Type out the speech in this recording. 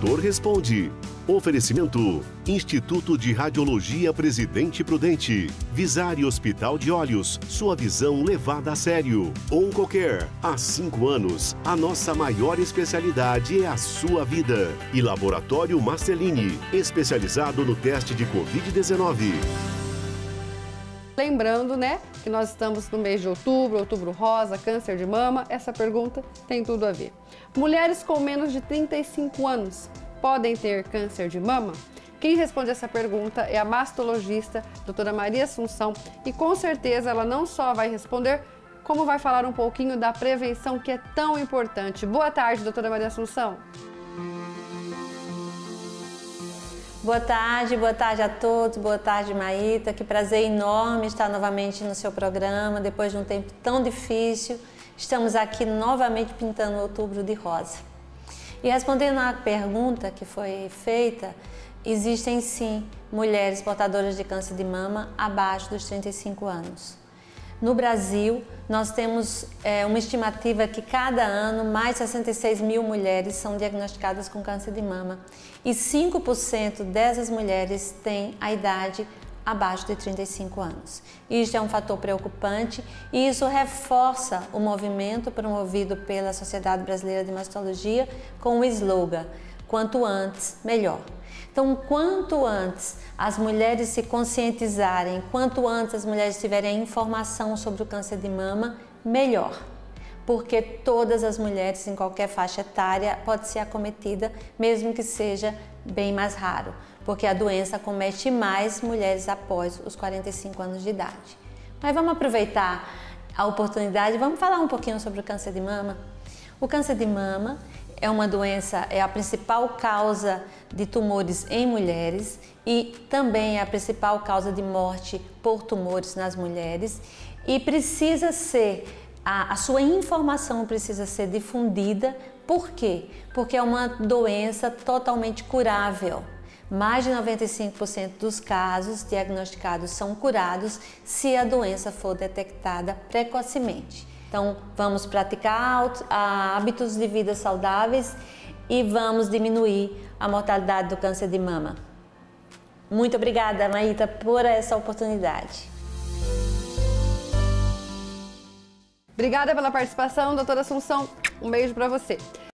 Doutor Responde. Oferecimento: Instituto de Radiologia Presidente Prudente. Visare Hospital de Olhos. Sua visão levada a sério. qualquer. Há cinco anos, a nossa maior especialidade é a sua vida. E Laboratório Marcelini, especializado no teste de Covid-19. Lembrando, né, que nós estamos no mês de outubro, outubro rosa, câncer de mama, essa pergunta tem tudo a ver. Mulheres com menos de 35 anos podem ter câncer de mama? Quem responde essa pergunta é a mastologista doutora Maria Assunção e com certeza ela não só vai responder, como vai falar um pouquinho da prevenção que é tão importante. Boa tarde, doutora Maria Assunção. Boa tarde, boa tarde a todos, boa tarde Maíta, que prazer enorme estar novamente no seu programa, depois de um tempo tão difícil, estamos aqui novamente pintando outubro de rosa. E respondendo à pergunta que foi feita, existem sim mulheres portadoras de câncer de mama abaixo dos 35 anos. No Brasil, nós temos é, uma estimativa que cada ano mais de 66 mil mulheres são diagnosticadas com câncer de mama e 5% dessas mulheres têm a idade abaixo de 35 anos. Isso é um fator preocupante e isso reforça o movimento promovido pela Sociedade Brasileira de Mastologia com o slogan quanto antes, melhor. Então, quanto antes as mulheres se conscientizarem, quanto antes as mulheres tiverem informação sobre o câncer de mama, melhor. Porque todas as mulheres em qualquer faixa etária pode ser acometida, mesmo que seja bem mais raro, porque a doença comete mais mulheres após os 45 anos de idade. Mas vamos aproveitar a oportunidade, vamos falar um pouquinho sobre o câncer de mama. O câncer de mama é uma doença, é a principal causa de tumores em mulheres e também é a principal causa de morte por tumores nas mulheres e precisa ser a, a sua informação precisa ser difundida. Por quê? Porque é uma doença totalmente curável. Mais de 95% dos casos diagnosticados são curados se a doença for detectada precocemente. Então, vamos praticar hábitos de vida saudáveis e vamos diminuir a mortalidade do câncer de mama. Muito obrigada, Maíta, por essa oportunidade. Obrigada pela participação, doutora Assunção. Um beijo para você.